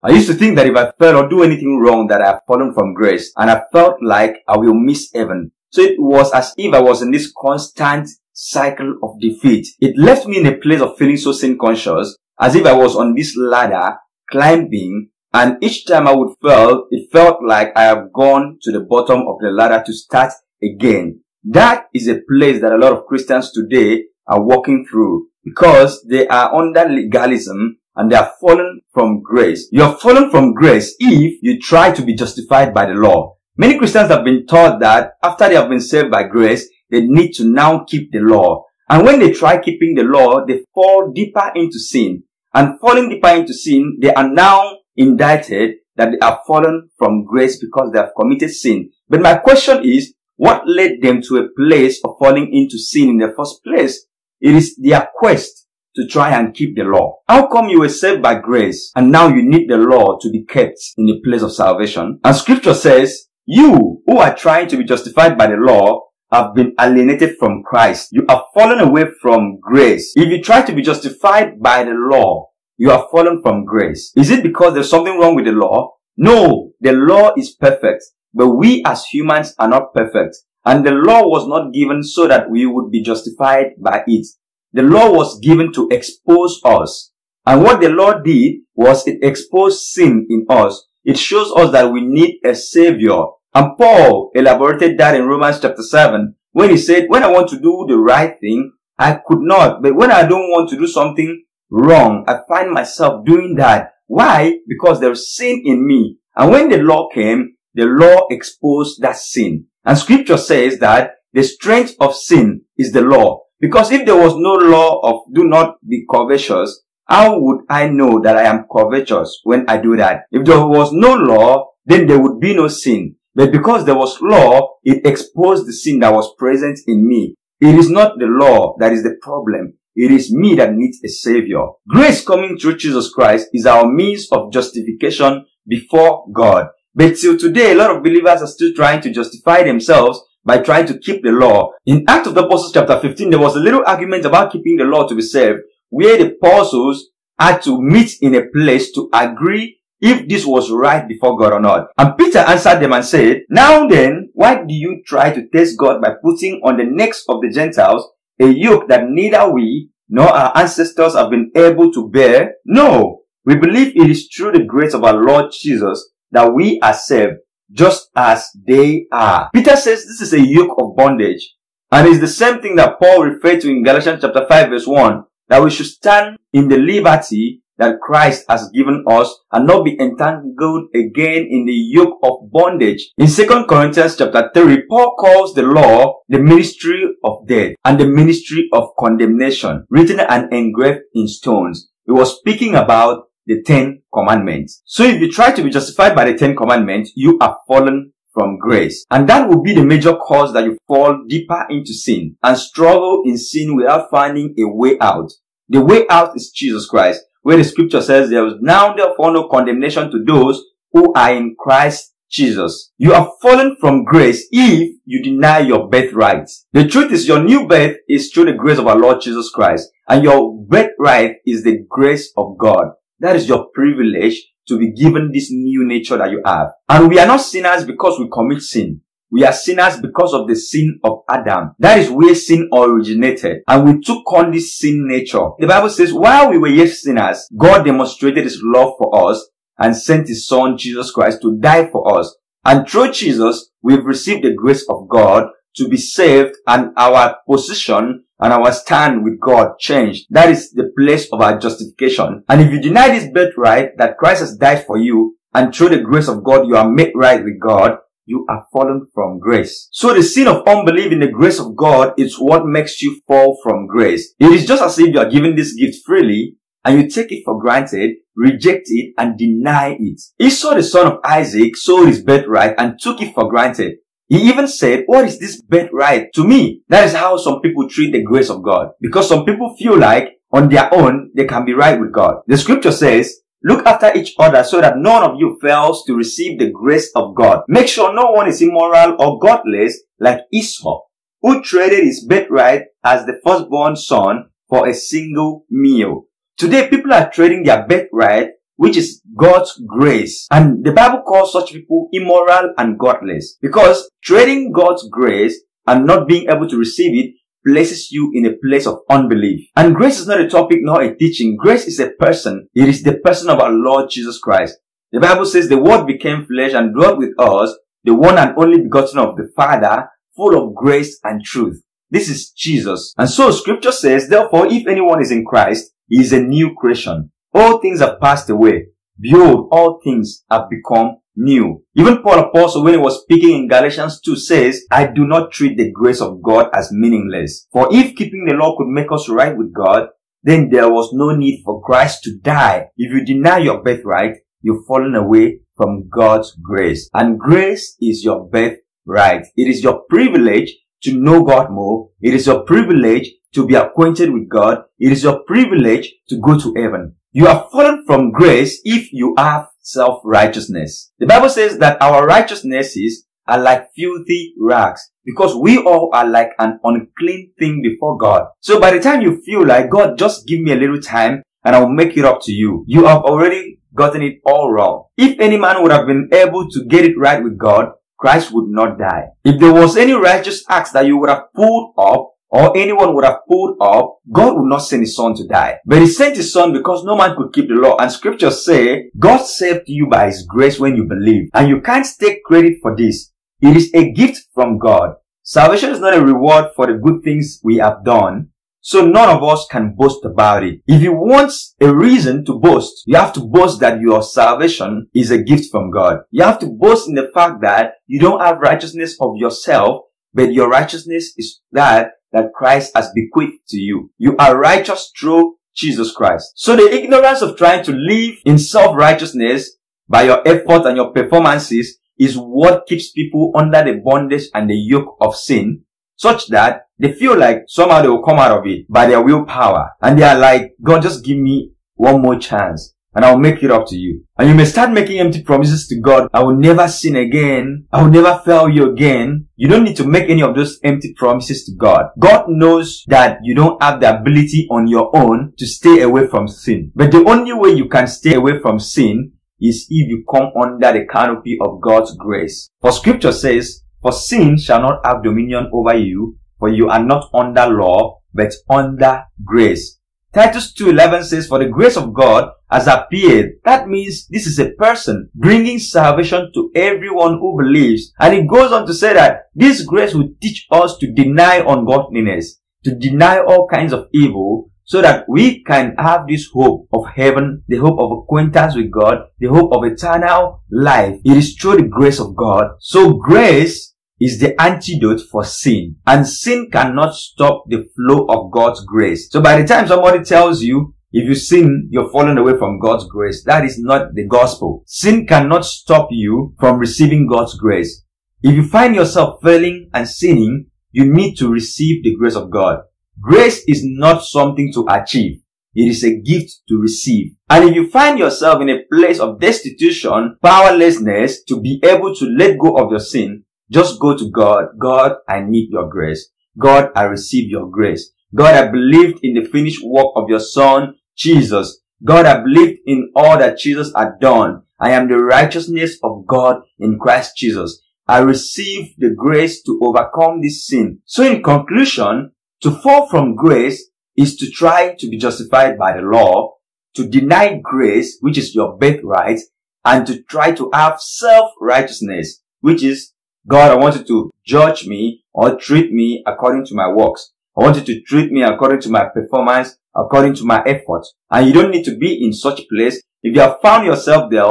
I used to think that if I fell or do anything wrong that I have fallen from grace and I felt like I will miss heaven. So it was as if I was in this constant cycle of defeat. It left me in a place of feeling so sin conscious as if I was on this ladder climbing and each time I would fall, it felt like I have gone to the bottom of the ladder to start again. That is a place that a lot of Christians today are walking through because they are under legalism and they are fallen from grace. You are fallen from grace if you try to be justified by the law. Many Christians have been taught that after they have been saved by grace, they need to now keep the law. And when they try keeping the law, they fall deeper into sin. And falling deeper into sin, they are now indicted that they have fallen from grace because they have committed sin. But my question is, what led them to a place of falling into sin in the first place? It is their quest to try and keep the law. How come you were saved by grace and now you need the law to be kept in the place of salvation? And scripture says, you who are trying to be justified by the law have been alienated from Christ. You have fallen away from grace. If you try to be justified by the law, you have fallen from grace. Is it because there's something wrong with the law? No, the law is perfect, but we as humans are not perfect. And the law was not given so that we would be justified by it. The law was given to expose us. And what the law did was it exposed sin in us. It shows us that we need a savior. And Paul elaborated that in Romans chapter 7 when he said, when I want to do the right thing, I could not. But when I don't want to do something wrong, I find myself doing that. Why? Because there's sin in me. And when the law came, the law exposed that sin. And scripture says that the strength of sin is the law. Because if there was no law of do not be covetous, how would I know that I am covetous when I do that? If there was no law, then there would be no sin. But because there was law, it exposed the sin that was present in me. It is not the law that is the problem. It is me that needs a savior. Grace coming through Jesus Christ is our means of justification before God. But till today, a lot of believers are still trying to justify themselves by trying to keep the law. In Acts of the Apostles chapter 15, there was a little argument about keeping the law to be saved, where the apostles had to meet in a place to agree if this was right before God or not. And Peter answered them and said, Now then, why do you try to test God by putting on the necks of the Gentiles a yoke that neither we nor our ancestors have been able to bear? No, we believe it is through the grace of our Lord Jesus that we are saved just as they are. Peter says this is a yoke of bondage. And it's the same thing that Paul referred to in Galatians chapter 5 verse 1, that we should stand in the liberty that Christ has given us and not be entangled again in the yoke of bondage. In 2 Corinthians chapter 3, Paul calls the law the ministry of death and the ministry of condemnation, written and engraved in stones. He was speaking about the Ten Commandments. So if you try to be justified by the Ten Commandments, you are fallen from grace. And that will be the major cause that you fall deeper into sin and struggle in sin without finding a way out. The way out is Jesus Christ, where the scripture says there is now therefore no condemnation to those who are in Christ Jesus. You are fallen from grace if you deny your birthright. The truth is your new birth is through the grace of our Lord Jesus Christ and your birthright is the grace of God. That is your privilege to be given this new nature that you have. And we are not sinners because we commit sin. We are sinners because of the sin of Adam. That is where sin originated. And we took on this sin nature. The Bible says, while we were yet sinners, God demonstrated his love for us and sent his son Jesus Christ to die for us. And through Jesus, we've received the grace of God to be saved and our position and our stand with God changed. That is the place of our justification. And if you deny this birthright that Christ has died for you and through the grace of God you are made right with God, you are fallen from grace. So the sin of unbelief in the grace of God is what makes you fall from grace. It is just as if you are given this gift freely and you take it for granted, reject it, and deny it. Esau, the son of Isaac, sold his birthright and took it for granted. He even said, what is this birthright to me? That is how some people treat the grace of God. Because some people feel like on their own, they can be right with God. The scripture says, Look after each other so that none of you fails to receive the grace of God. Make sure no one is immoral or godless like Esau, who traded his birthright as the firstborn son for a single meal. Today, people are trading their birthright which is God's grace. And the Bible calls such people immoral and godless because trading God's grace and not being able to receive it places you in a place of unbelief. And grace is not a topic nor a teaching. Grace is a person. It is the person of our Lord Jesus Christ. The Bible says the word became flesh and dwelt with us, the one and only begotten of the Father, full of grace and truth. This is Jesus. And so scripture says, therefore, if anyone is in Christ, he is a new creation. All things have passed away. Behold, all things have become new. Even Paul Apostle, when he was speaking in Galatians 2, says, I do not treat the grace of God as meaningless. For if keeping the law could make us right with God, then there was no need for Christ to die. If you deny your birthright, you've fallen away from God's grace. And grace is your birthright. It is your privilege to know God more. It is your privilege to be acquainted with God. It is your privilege to go to heaven. You have fallen from grace if you have self-righteousness. The Bible says that our righteousnesses are like filthy rags because we all are like an unclean thing before God. So by the time you feel like God, just give me a little time and I will make it up to you, you have already gotten it all wrong. If any man would have been able to get it right with God, Christ would not die. If there was any righteous acts that you would have pulled up, or anyone would have pulled up, God would not send his son to die. But he sent his son because no man could keep the law. And scriptures say, God saved you by his grace when you believe. And you can't take credit for this. It is a gift from God. Salvation is not a reward for the good things we have done. So none of us can boast about it. If you want a reason to boast, you have to boast that your salvation is a gift from God. You have to boast in the fact that you don't have righteousness of yourself, but your righteousness is that that Christ has bequeathed to you. You are righteous through Jesus Christ. So the ignorance of trying to live in self-righteousness by your effort and your performances is what keeps people under the bondage and the yoke of sin such that they feel like somehow they will come out of it by their willpower. And they are like, God, just give me one more chance and I'll make it up to you. And you may start making empty promises to God. I will never sin again. I will never fail you again. You don't need to make any of those empty promises to God. God knows that you don't have the ability on your own to stay away from sin. But the only way you can stay away from sin is if you come under the canopy of God's grace. For scripture says, for sin shall not have dominion over you, for you are not under law, but under grace. Titus 2.11 says, For the grace of God has appeared. That means this is a person bringing salvation to everyone who believes. And it goes on to say that this grace will teach us to deny ungodliness, to deny all kinds of evil, so that we can have this hope of heaven, the hope of acquaintance with God, the hope of eternal life. It is through the grace of God. So grace is the antidote for sin. And sin cannot stop the flow of God's grace. So by the time somebody tells you, if you sin, you're falling away from God's grace, that is not the gospel. Sin cannot stop you from receiving God's grace. If you find yourself failing and sinning, you need to receive the grace of God. Grace is not something to achieve. It is a gift to receive. And if you find yourself in a place of destitution, powerlessness to be able to let go of your sin, just go to God. God, I need your grace. God, I receive your grace. God, I believed in the finished work of your son, Jesus. God, I believed in all that Jesus had done. I am the righteousness of God in Christ Jesus. I receive the grace to overcome this sin. So in conclusion, to fall from grace is to try to be justified by the law, to deny grace, which is your birthright, and to try to have self-righteousness, which is God, I want you to judge me or treat me according to my works. I want you to treat me according to my performance, according to my efforts. And you don't need to be in such place. If you have found yourself there,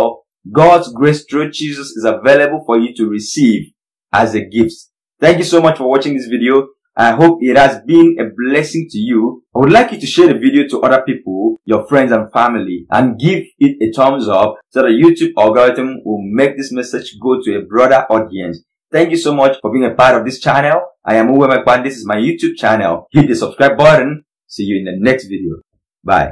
God's grace through Jesus is available for you to receive as a gift. Thank you so much for watching this video. I hope it has been a blessing to you. I would like you to share the video to other people, your friends and family, and give it a thumbs up so that YouTube algorithm will make this message go to a broader audience. Thank you so much for being a part of this channel. I am Uwem Akpan. This is my YouTube channel. Hit the subscribe button. See you in the next video. Bye.